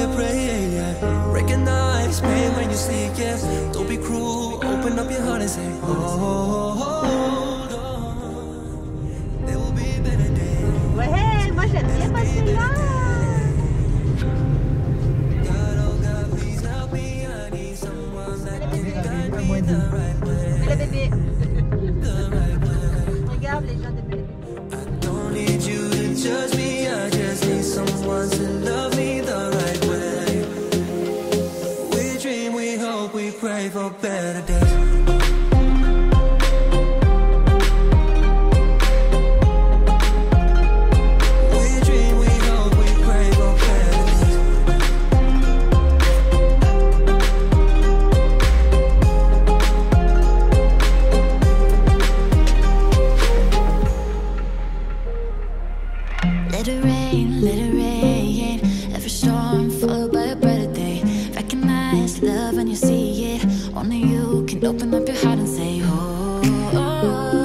you pray, yeah. Recognize pain when you see it, yes. Don't be cruel, open up your heart and say, oh, oh, oh, hold on. There will be better days. The right pray for better days. Open up your heart and say, oh. oh. oh.